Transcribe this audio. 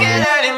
get out of here